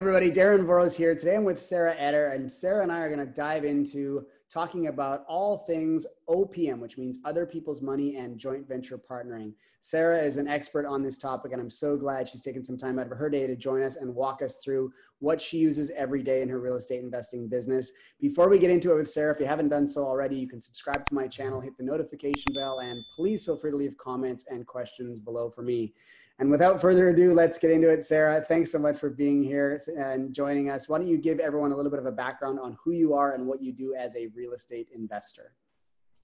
everybody, Darren Voros here. Today I'm with Sarah Eder, and Sarah and I are going to dive into talking about all things OPM, which means other people's money and joint venture partnering. Sarah is an expert on this topic, and I'm so glad she's taken some time out of her day to join us and walk us through what she uses every day in her real estate investing business. Before we get into it with Sarah, if you haven't done so already, you can subscribe to my channel, hit the notification bell, and please feel free to leave comments and questions below for me. And without further ado, let's get into it. Sarah, thanks so much for being here and joining us. Why don't you give everyone a little bit of a background on who you are and what you do as a real estate investor?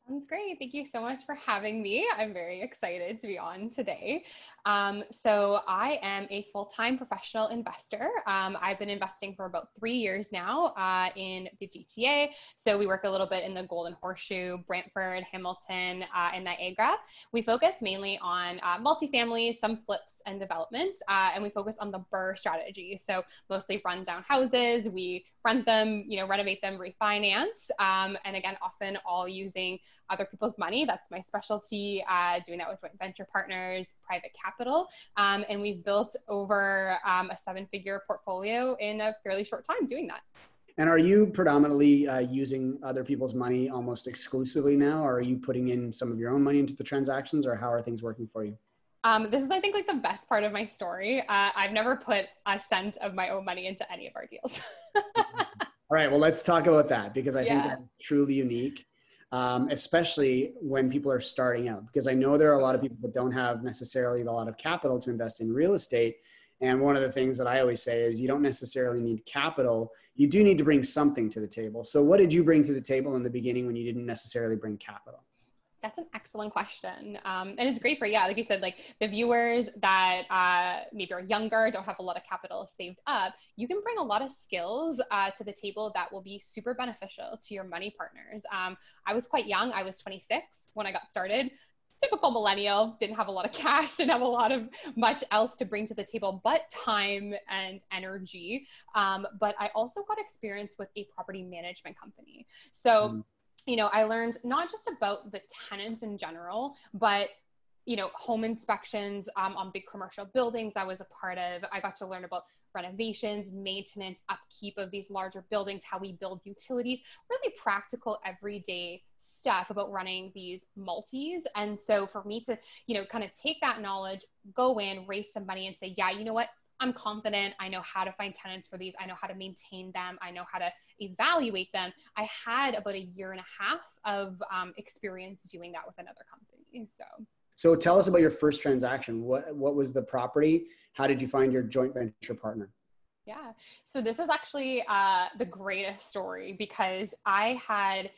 Sounds great. Thank you so much for having me. I'm very excited to be on today. Um, so, I am a full time professional investor. Um, I've been investing for about three years now uh, in the GTA. So, we work a little bit in the Golden Horseshoe, Brantford, Hamilton, uh, and Niagara. We focus mainly on uh, multifamily, some flips and development, uh, and we focus on the BRRRR strategy. So, mostly rundown houses. We rent them, you know, renovate them, refinance, um, and again, often all using other people's money. That's my specialty, uh, doing that with joint venture partners, private capital. Um, and we've built over um, a seven figure portfolio in a fairly short time doing that. And are you predominantly uh, using other people's money almost exclusively now, or are you putting in some of your own money into the transactions, or how are things working for you? Um, this is, I think, like the best part of my story. Uh, I've never put a cent of my own money into any of our deals. All right, well, let's talk about that because I yeah. think that's truly unique um, especially when people are starting out. Because I know there are a lot of people that don't have necessarily a lot of capital to invest in real estate. And one of the things that I always say is you don't necessarily need capital. You do need to bring something to the table. So, what did you bring to the table in the beginning when you didn't necessarily bring capital? That's an excellent question. Um, and it's great for, yeah, like you said, like the viewers that uh, maybe are younger, don't have a lot of capital saved up, you can bring a lot of skills uh, to the table that will be super beneficial to your money partners. Um, I was quite young, I was 26 when I got started. Typical millennial, didn't have a lot of cash, didn't have a lot of much else to bring to the table but time and energy. Um, but I also got experience with a property management company. So, mm you know, I learned not just about the tenants in general, but you know, home inspections um, on big commercial buildings. I was a part of. I got to learn about renovations, maintenance, upkeep of these larger buildings, how we build utilities, really practical everyday stuff about running these multis. And so for me to, you know, kind of take that knowledge, go in, raise some money and say, yeah, you know what? I'm confident. I know how to find tenants for these. I know how to maintain them. I know how to evaluate them. I had about a year and a half of um, experience doing that with another company. So. So tell us about your first transaction. What what was the property? How did you find your joint venture partner? Yeah. So this is actually uh, the greatest story because I had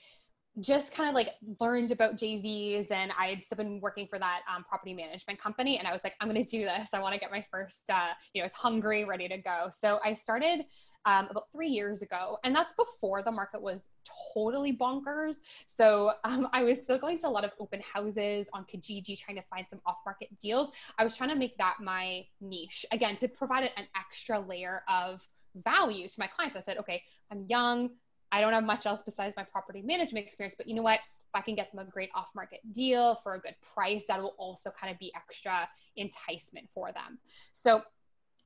just kind of like learned about JVs and I had still been working for that um, property management company. And I was like, I'm going to do this. I want to get my first, uh, you know, I was hungry, ready to go. So I started um, about three years ago. And that's before the market was totally bonkers. So um, I was still going to a lot of open houses on Kijiji trying to find some off market deals. I was trying to make that my niche again to provide an extra layer of value to my clients. I said, okay, I'm young, I don't have much else besides my property management experience, but you know what? If I can get them a great off market deal for a good price, that will also kind of be extra enticement for them. So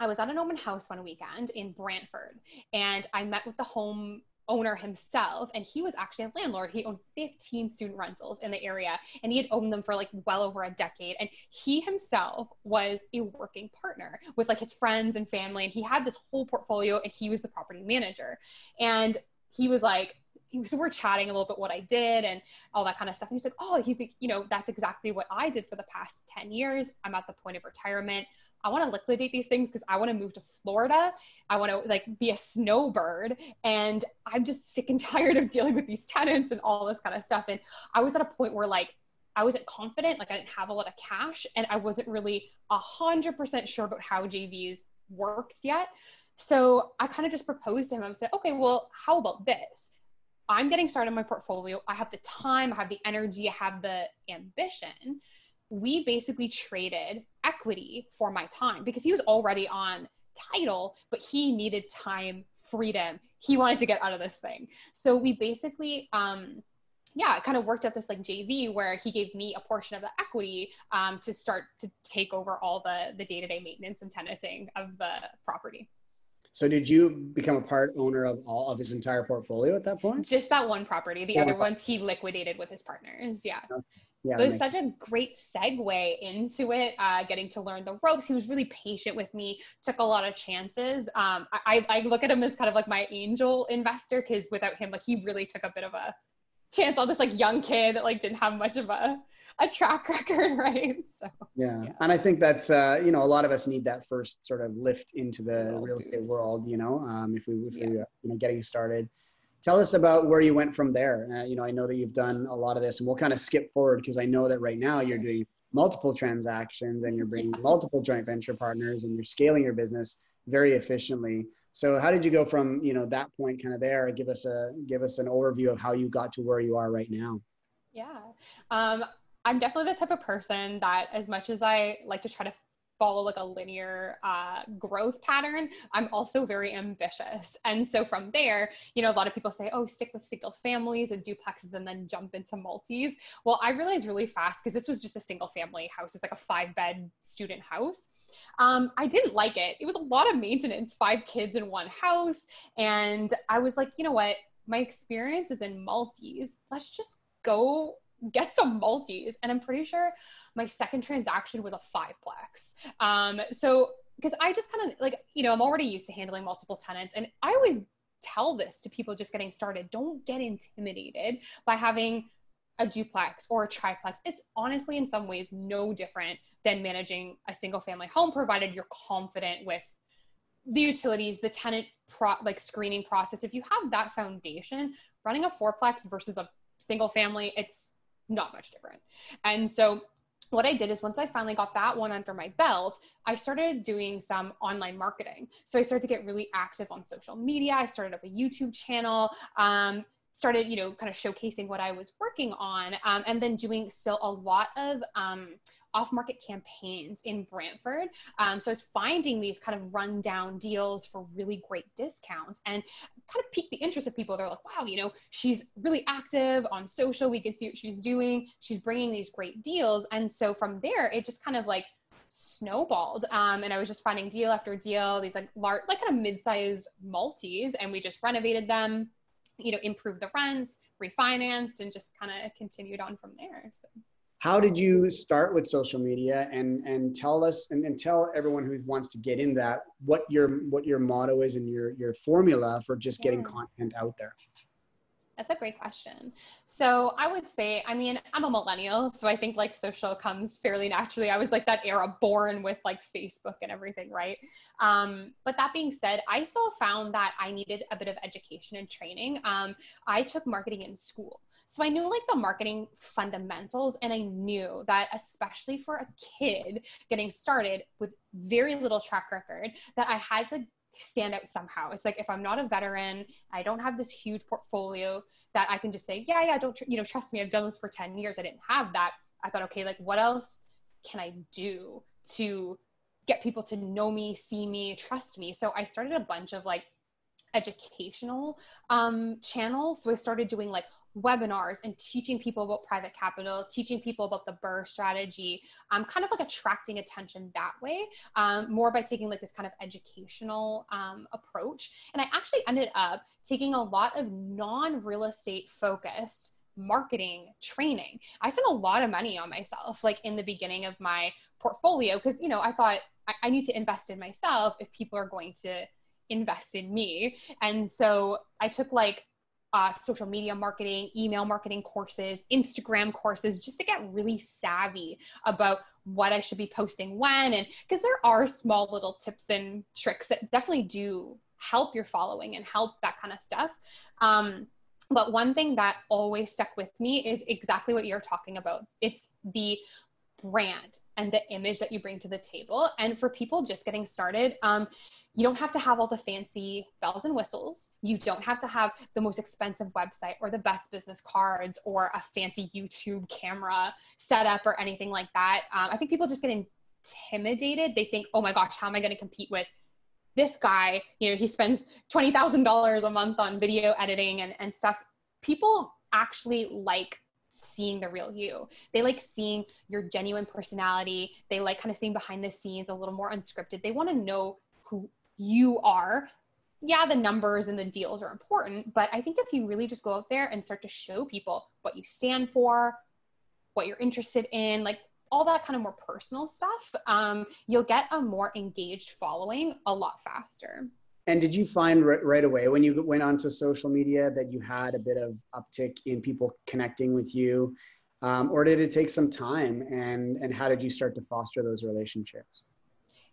I was at an open house one weekend in Brantford and I met with the home owner himself and he was actually a landlord he owned 15 student rentals in the area and he had owned them for like well over a decade and he himself was a working partner with like his friends and family and he had this whole portfolio and he was the property manager and he was like, so we're chatting a little bit what I did and all that kind of stuff. And he's like, oh, he's like, you know, that's exactly what I did for the past 10 years. I'm at the point of retirement. I want to liquidate these things because I want to move to Florida. I want to like be a snowbird. And I'm just sick and tired of dealing with these tenants and all this kind of stuff. And I was at a point where like I wasn't confident, like I didn't have a lot of cash and I wasn't really a hundred percent sure about how JVs worked yet. So I kind of just proposed to him. I said, okay, well, how about this? I'm getting started on my portfolio. I have the time, I have the energy, I have the ambition. We basically traded equity for my time because he was already on title, but he needed time, freedom. He wanted to get out of this thing. So we basically, um, yeah, kind of worked at this like JV where he gave me a portion of the equity um, to start to take over all the the day to day maintenance and tenanting of the property. So did you become a part owner of all of his entire portfolio at that point? Just that one property. The yeah. other ones he liquidated with his partners. Yeah. Yeah, it was such sense. a great segue into it, uh, getting to learn the ropes. He was really patient with me, took a lot of chances. Um, I, I look at him as kind of like my angel investor because without him, like he really took a bit of a chance on this like young kid that like didn't have much of a a track record, right? So yeah. yeah. And I think that's uh, you know, a lot of us need that first sort of lift into the real estate world, you know, um, if we if yeah. we uh, you know getting started. Tell us about where you went from there. Uh, you know, I know that you've done a lot of this and we'll kind of skip forward because I know that right now you're doing multiple transactions and you're bringing yeah. multiple joint venture partners and you're scaling your business very efficiently. So how did you go from, you know, that point kind of there? Give us a give us an overview of how you got to where you are right now. Yeah. Um, I'm definitely the type of person that, as much as I like to try to follow like a linear uh, growth pattern, I'm also very ambitious. And so from there, you know, a lot of people say, oh, stick with single families and duplexes and then jump into multis. Well, I realized really fast because this was just a single family house, it's like a five bed student house. Um, I didn't like it. It was a lot of maintenance, five kids in one house. And I was like, you know what? My experience is in multis. Let's just go get some multis. And I'm pretty sure my second transaction was a fiveplex. Um, so because I just kind of like, you know, I'm already used to handling multiple tenants. And I always tell this to people just getting started. Don't get intimidated by having a duplex or a triplex. It's honestly in some ways no different than managing a single family home provided you're confident with the utilities, the tenant pro like screening process. If you have that foundation, running a fourplex versus a single family, it's not much different. And so what I did is once I finally got that one under my belt, I started doing some online marketing. So I started to get really active on social media. I started up a YouTube channel. Um, started you know kind of showcasing what i was working on um, and then doing still a lot of um, off market campaigns in Brantford. Um, so I was finding these kind of rundown deals for really great discounts and kind of piqued the interest of people. They're like, wow, you know, she's really active on social. We can see what she's doing. She's bringing these great deals. And so from there, it just kind of like snowballed. Um, and I was just finding deal after deal, these like large, like kind of mid-sized multis, and we just renovated them, you know, improved the rents, refinanced, and just kind of continued on from there. So how did you start with social media? And and tell us and, and tell everyone who wants to get in that what your what your motto is and your your formula for just getting content out there that's a great question. So I would say, I mean, I'm a millennial, so I think like social comes fairly naturally. I was like that era born with like Facebook and everything, right? Um, but that being said, I still found that I needed a bit of education and training. Um, I took marketing in school. So I knew like the marketing fundamentals, and I knew that especially for a kid getting started with very little track record, that I had to stand out somehow. It's like if I'm not a veteran, I don't have this huge portfolio that I can just say, yeah, yeah, don't you know, trust me, I've done this for 10 years. I didn't have that. I thought, okay, like what else can I do to get people to know me, see me, trust me? So I started a bunch of like educational um, channels. So I started doing like webinars and teaching people about private capital, teaching people about the BRRRR strategy, um, kind of like attracting attention that way, um, more by taking like this kind of educational um, approach. And I actually ended up taking a lot of non real estate focused marketing training. I spent a lot of money on myself, like in the beginning of my portfolio, because, you know, I thought I, I need to invest in myself if people are going to invest in me. And so I took like uh, social media marketing, email marketing courses, Instagram courses, just to get really savvy about what I should be posting when. And because there are small little tips and tricks that definitely do help your following and help that kind of stuff. Um, but one thing that always stuck with me is exactly what you're talking about. It's the brand and the image that you bring to the table. And for people just getting started, um, you don't have to have all the fancy bells and whistles. You don't have to have the most expensive website or the best business cards or a fancy YouTube camera setup or anything like that. Um, I think people just get intimidated. They think, oh my gosh, how am I going to compete with this guy? You know, he spends $20,000 a month on video editing and, and stuff. People actually like seeing the real you. They like seeing your genuine personality. They like kind of seeing behind the scenes a little more unscripted. They want to know who you are yeah, the numbers and the deals are important, but I think if you really just go out there and start to show people what you stand for, what you're interested in, like all that kind of more personal stuff, um, you'll get a more engaged following a lot faster. And did you find r- right away when you went onto social media that you had a bit of uptick in people connecting with you, um, or did it take some time? And and how did you start to foster those relationships?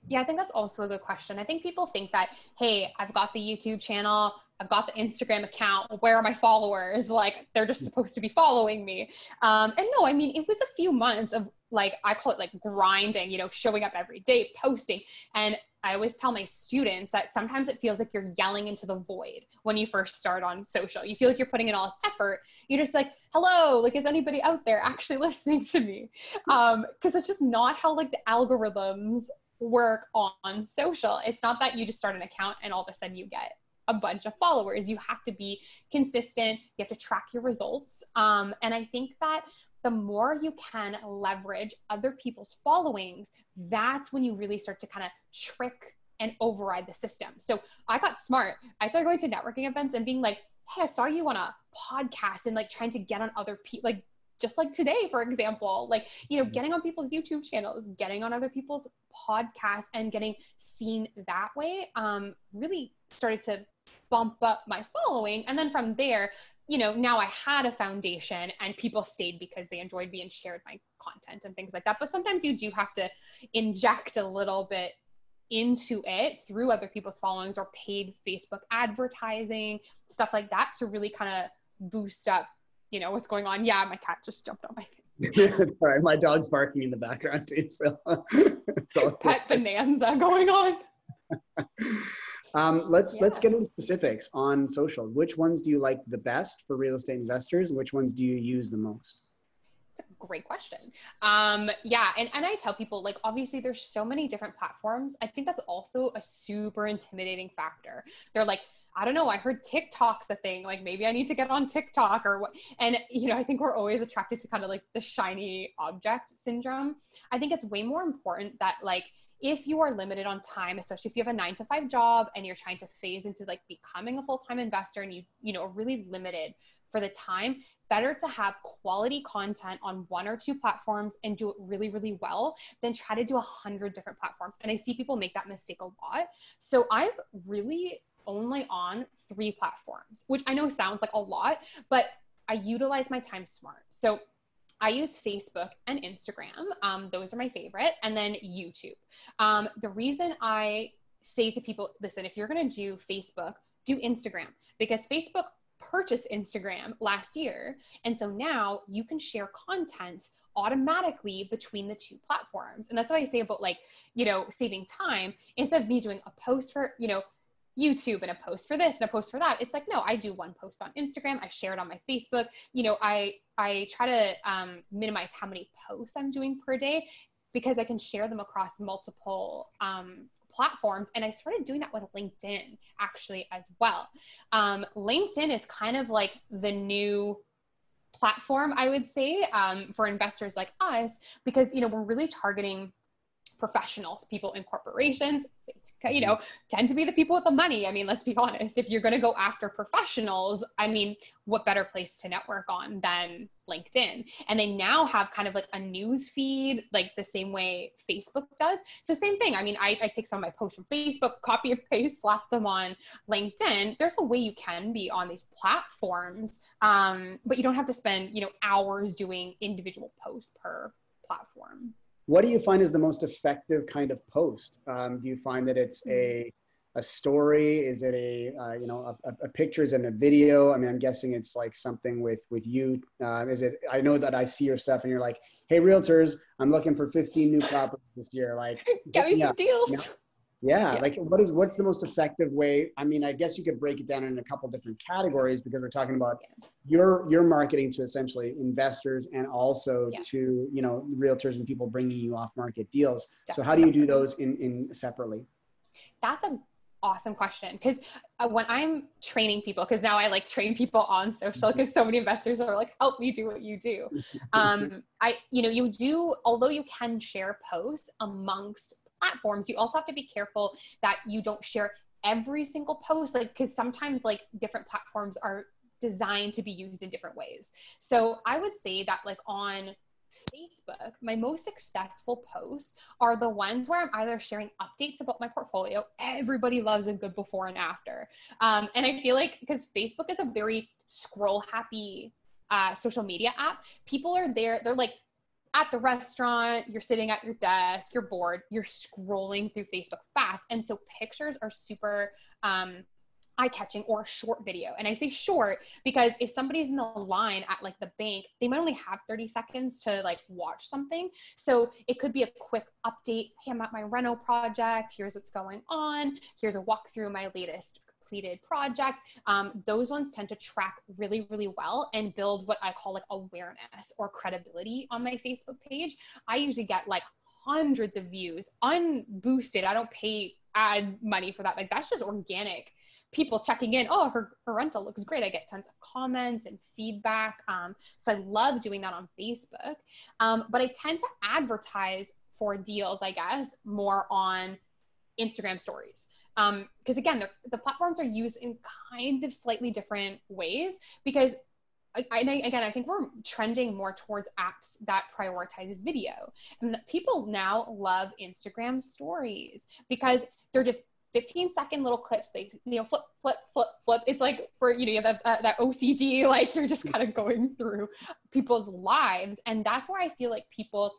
Yeah, I think that's also a good question. I think people think that, hey, I've got the YouTube channel, I've got the Instagram account, where are my followers? Like, they're just supposed to be following me. Um, and no, I mean, it was a few months of like, I call it like grinding, you know, showing up every day, posting. And I always tell my students that sometimes it feels like you're yelling into the void when you first start on social. You feel like you're putting in all this effort. You're just like, hello, like, is anybody out there actually listening to me? Um, Cause it's just not how like the algorithms work on social. It's not that you just start an account and all of a sudden you get a bunch of followers. You have to be consistent. You have to track your results. Um, and I think that the more you can leverage other people's followings, that's when you really start to kind of trick and override the system. So I got smart. I started going to networking events and being like, hey, I saw you on a podcast and like trying to get on other people, like just like today, for example, like, you know, mm-hmm. getting on people's YouTube channels, getting on other people's podcasts and getting seen that way um, really started to bump up my following. And then from there, you know, now I had a foundation and people stayed because they enjoyed me and shared my content and things like that. But sometimes you do have to inject a little bit into it through other people's followings or paid Facebook advertising, stuff like that to really kind of boost up you know what's going on yeah my cat just jumped on my thing sorry my dog's barking in the background too so pet bonanza going on um, let's yeah. let's get into specifics on social which ones do you like the best for real estate investors which ones do you use the most great question um yeah and, and i tell people like obviously there's so many different platforms i think that's also a super intimidating factor they're like I don't know, I heard TikTok's a thing. Like maybe I need to get on TikTok or what. And, you know, I think we're always attracted to kind of like the shiny object syndrome. I think it's way more important that like, if you are limited on time, especially if you have a nine to five job and you're trying to phase into like becoming a full-time investor and you, you know, are really limited for the time, better to have quality content on one or two platforms and do it really, really well than try to do a hundred different platforms. And I see people make that mistake a lot. So I'm really only on three platforms, which I know sounds like a lot, but I utilize my time smart. So I use Facebook and Instagram. Um, those are my favorite. And then YouTube. Um, the reason I say to people, listen, if you're going to do Facebook, do Instagram because Facebook purchased Instagram last year. And so now you can share content automatically between the two platforms. And that's why I say about like, you know, saving time instead of me doing a post for, you know, YouTube and a post for this and a post for that. It's like, no, I do one post on Instagram. I share it on my Facebook. You know, I, I try to um, minimize how many posts I'm doing per day because I can share them across multiple um, platforms. And I started doing that with LinkedIn actually as well. Um, LinkedIn is kind of like the new platform, I would say, um, for investors like us, because, you know, we're really targeting professionals, people in corporations, you know, tend to be the people with the money. I mean, let's be honest. If you're going to go after professionals, I mean, what better place to network on than LinkedIn? And they now have kind of like a news feed, like the same way Facebook does. So same thing. I mean, I, I take some of my posts from Facebook, copy and paste, slap them on LinkedIn. There's a way you can be on these platforms, um, but you don't have to spend, you know, hours doing individual posts per platform what do you find is the most effective kind of post? Um, do you find that it's a a story? Is it a uh, you know a, a pictures and a video? I mean, I'm guessing it's like something with with you. Uh, is it? I know that I see your stuff and you're like, hey, realtors, I'm looking for 15 new properties this year. Like, get me some deals. You know? Yeah, yeah, like what is what's the most effective way? I mean i guess you could break it down in a couple different categories because we're talking about your your marketing to essentially investors and also yeah. to you know realtors and people bringing you off market deals. Definitely. so how do you do those in in separately? That's a awesome question because uh, when i'm training people because now i like train people on social because so many investors are like help me do what you do. Um i you know you do although you can share posts amongst platforms, you also have to be careful that you don't share every single post like because sometimes like different platforms are designed to be used in different ways so i would say that like on Facebook, my most successful posts are the ones where I'm either sharing updates about my portfolio. Everybody loves a good before and after. Um, and I feel like because Facebook is a very scroll happy uh, social media app, people are there, they're like at the restaurant, you're sitting at your desk, you're bored, you're scrolling through Facebook fast. And so pictures are super um, eye catching or short video. And I say short because if somebody's in the line at like the bank, they might only have 30 seconds to like watch something. So it could be a quick update. Hey, I'm at my reno project. Here's what's going on. Here's a walkthrough my latest completed project. Um, those ones tend to track really, really well and build what I call like awareness or credibility on my Facebook page. I usually get like hundreds of views unboosted. I don't pay ad money for that. Like that's just organic people checking in oh her, her rental looks great i get tons of comments and feedback um, so i love doing that on facebook um, but i tend to advertise for deals i guess more on instagram stories because um, again the platforms are used in kind of slightly different ways because I, again, I think we're trending more towards apps that prioritize video. And people now love Instagram stories because they're just 15 second little clips. They you know flip flip flip flip. It's like for you know you have that, uh, that ocd like you're just kind of going through people's lives. And that's where i feel like people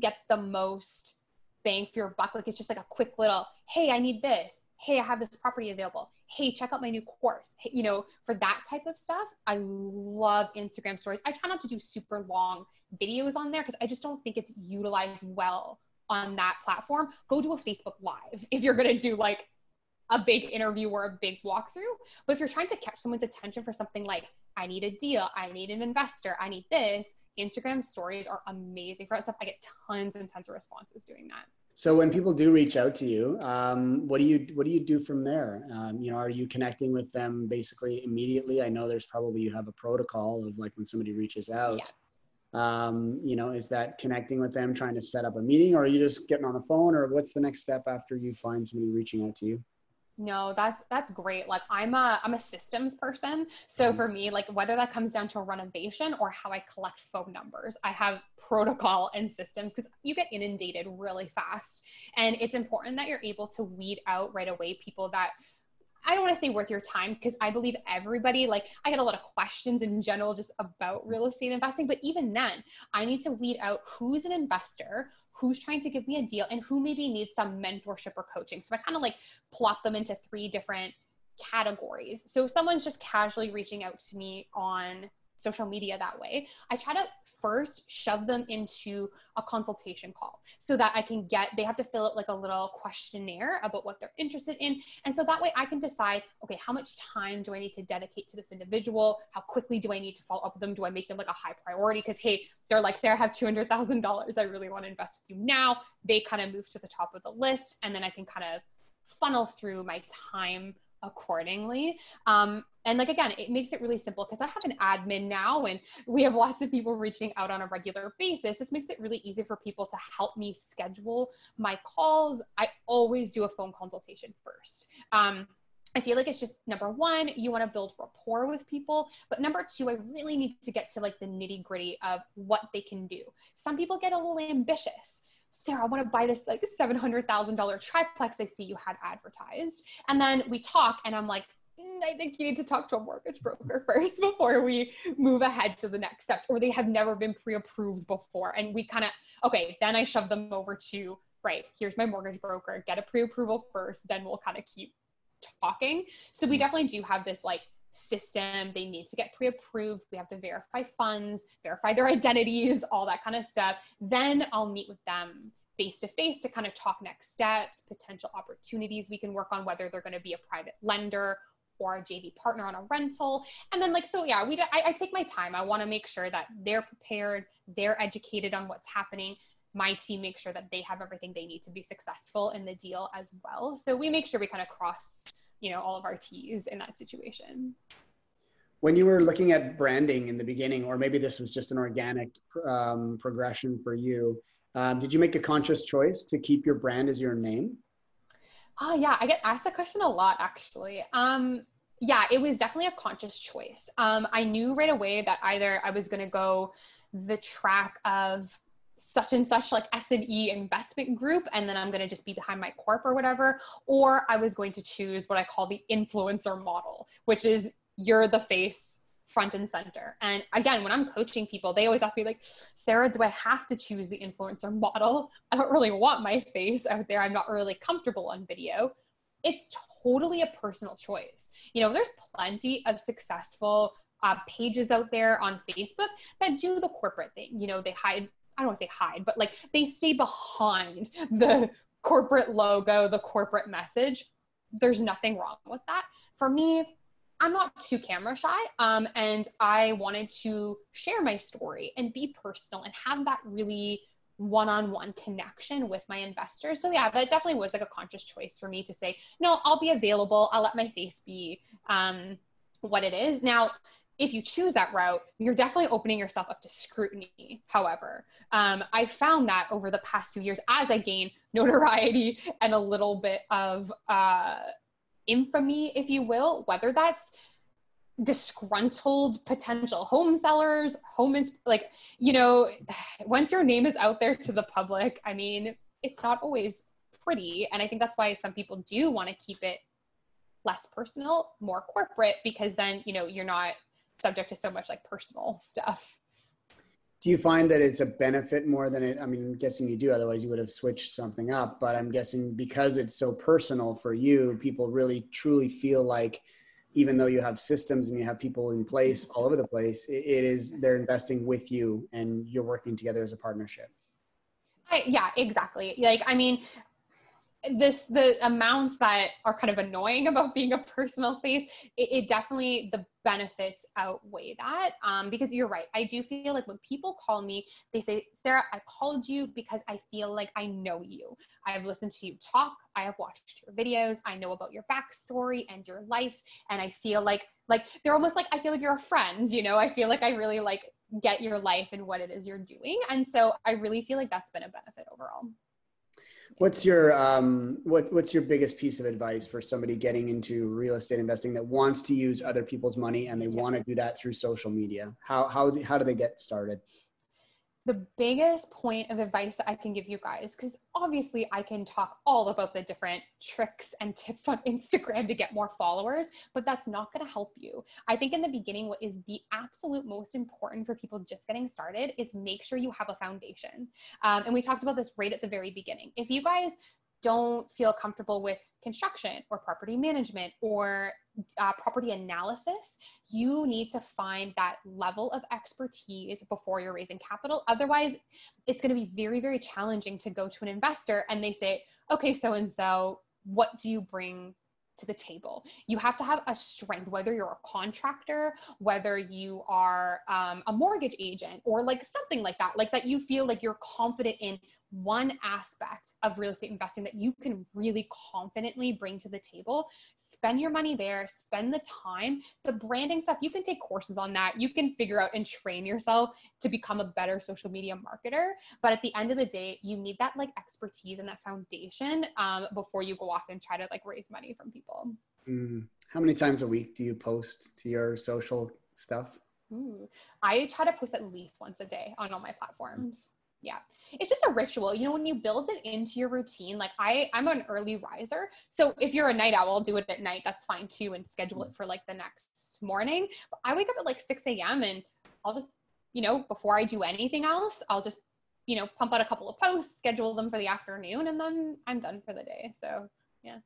get the most bang for your buck. Like it's just like a quick little hey i need this hey i have this property available hey check out my new course hey, you know for that type of stuff i love instagram stories i try not to do super long videos on there because i just don't think it's utilized well on that platform, go do a Facebook Live if you're going to do like a big interview or a big walkthrough. But if you're trying to catch someone's attention for something like, I need a deal, I need an investor, I need this, Instagram stories are amazing for that stuff. I get tons and tons of responses doing that. So when people do reach out to you, um, what do you what do you do from there? Um, you know, are you connecting with them basically immediately? I know there's probably you have a protocol of like when somebody reaches out. Yeah um, you know is that connecting with them trying to set up a meeting or are you just getting on the phone or what's the next step after you find somebody reaching out to you no that's that's great like i'm a i'm a systems person so mm-hmm. for me like whether that comes down to a renovation or how i collect phone numbers i have protocol and systems because you get inundated really fast and it's important that you're able to weed out right away people that I don't want to say worth your time because I believe everybody, like, I get a lot of questions in general just about real estate investing. But even then, I need to weed out who's an investor, who's trying to give me a deal, and who maybe needs some mentorship or coaching. So I kind of like plop them into three different categories. So if someone's just casually reaching out to me on social media that way, I try to first shove them into a consultation call so that I can get, they have to fill out like a little questionnaire about what they're interested in. And so that way I can decide, okay, how much time do I need to dedicate to this individual? How quickly do I need to follow up with them? Do I make them like a high priority? Because, hey, they're like, Sarah, I have $200,000. I really want to invest with you now. They kind of move to the top of the list. And then I can kind of funnel through my time accordingly. Um, and like again, it makes it really simple because I have an admin now and we have lots of people reaching out on a regular basis. This makes it really easy for people to help me schedule my calls. I always do a phone consultation first. Um, I feel like it's just number one, you want to build rapport with people. But number two, I really need to get to like the nitty gritty of what they can do. Some people get a little ambitious. Sarah, I want to buy this like $700,000 triplex I see you had advertised. And then we talk, and I'm like, mm, I think you need to talk to a mortgage broker first before we move ahead to the next steps, or they have never been pre approved before. And we kind of, okay, then I shove them over to, right, here's my mortgage broker, get a pre approval first, then we'll kind of keep talking. So we definitely do have this like system. They need to get pre approved. We have to verify funds, verify their identities, all that kind of stuff. Then I'll meet with them face to face to kind of talk next steps, potential opportunities we can work on, whether they're going to be a private lender or a JV partner on a rental. And then, like, so yeah, we I, I take my time. I want to make sure that they're prepared, they're educated on what's happening. My team makes sure that they have everything they need to be successful in the deal as well. So we make sure we kind of cross you know all of our t's in that situation when you were looking at branding in the beginning or maybe this was just an organic um, progression for you um, did you make a conscious choice to keep your brand as your name Oh yeah, I get asked that question a lot actually. Um, yeah, it was definitely a conscious choice. Um, I knew right away that either I was going to go the track of such and such like S&E investment group and then I'm going to just be behind my corp or whatever or I was going to choose what I call the influencer model which is you're the face front and center. And again, when I'm coaching people, they always ask me like, "Sarah, do I have to choose the influencer model? I don't really want my face out there. I'm not really comfortable on video." It's totally a personal choice. You know, there's plenty of successful uh, pages out there on Facebook that do the corporate thing. You know, they hide I don't want to say hide, but like they stay behind the corporate logo, the corporate message. There's nothing wrong with that. For me, I'm not too camera shy. Um, and I wanted to share my story and be personal and have that really one-on-one connection with my investors. So yeah, that definitely was like a conscious choice for me to say, no, I'll be available. I'll let my face be um, what it is. Now, if you choose that route, you're definitely opening yourself up to scrutiny. However, um, I found that over the past few years, as I gain notoriety and a little bit of uh, infamy, if you will, whether that's disgruntled potential home sellers, home ins- like you know, once your name is out there to the public, I mean, it's not always pretty, and I think that's why some people do want to keep it less personal, more corporate, because then you know you're not subject to so much like personal stuff. Do you find that it's a benefit more than it? I mean, I'm guessing you do, otherwise, you would have switched something up. But I'm guessing because it's so personal for you, people really truly feel like even though you have systems and you have people in place all over the place, it is they're investing with you and you're working together as a partnership. I, yeah, exactly. Like, I mean, this the amounts that are kind of annoying about being a personal face it, it definitely the benefits outweigh that. Um, because you're right i do feel like when people call me they say sarah i called you because i feel like i know you. I have listened to you talk. I have watched your videos. I know about your backstory and your life. And i feel like like they're almost like i feel like you're a friend you know? I feel like i really like get your life and what it is you're doing. And so i really feel like that's been a benefit overall What's your um, what What's your biggest piece of advice for somebody getting into real estate investing that wants to use other people's money and they yeah. want to do that through social media? How how how do they get started? The biggest point of advice I can give you guys, because obviously I can talk all about the different tricks and tips on Instagram to get more followers, but that's not going to help you. I think in the beginning, what is the absolute most important for people just getting started is make sure you have a foundation. Um, and we talked about this right at the very beginning. If you guys don't feel comfortable with construction or property management or uh, property analysis, you need to find that level of expertise before you're raising capital. Otherwise, it's going to be very, very challenging to go to an investor and they say, okay, so and so, what do you bring to the table. You have to have a strength, whether you're a contractor, whether you are um, a mortgage agent, or like something like that, like that you feel like you're confident in one aspect of real estate investing that you can really confidently bring to the table, spend your money there, spend the time. The branding stuff, you can take courses on that. You can figure out and train yourself to become a better social media marketer. But at the end of the day, you need that like expertise and that foundation um, before you go off and try to like raise money from people. Mm. How many times a week do you post to your social stuff? Ooh. I try to post at least once a day on all my platforms yeah. It's just a ritual. You know when you build it into your routine like i i'm an early riser. So if you're a night owl do it at night. That's fine too and schedule it mm-hmm. for like the next morning. But i wake up at like 6 a.m and i'll just you know before i do anything else i'll just you know pump out a couple of posts schedule them for the afternoon and then i'm done for the day. So yeah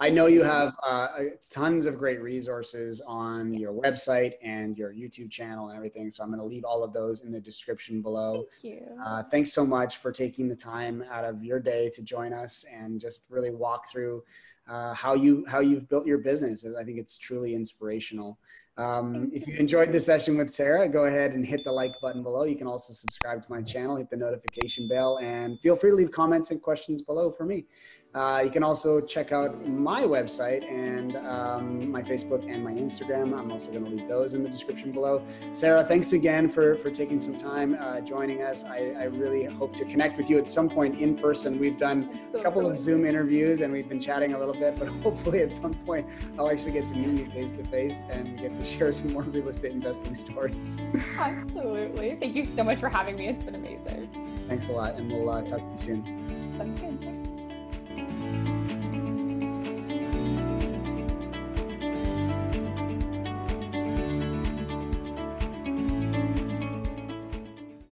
I know you have uh, tons of great resources on your website and your YouTube channel and everything. So I'm going to leave all of those in the description below. Thank you. Uh, thanks so much for taking the time out of your day to join us and just really walk through uh, how you how you've built your business. I think it's truly inspirational. Um, if you enjoyed the session with Sarah, go ahead and hit the like button below. You can also subscribe to my channel, hit the notification bell, and feel free to leave comments and questions below for me. Uh, you can also check out my website and um, my Facebook and my Instagram. I'm also going to leave those in the description below. Sarah, thanks again for, for taking some time uh, joining us. I, I, really hope to connect with you at some point in person. We've done so a couple of Zoom interviews and we've been chatting a little bit, but hopefully at some point I'll actually get to meet you face to face and get to share some more real estate investing stories. Absolutely. Thank you so much for having me. It's been amazing. Thanks a lot, and we'll uh, talk to you soon. Good.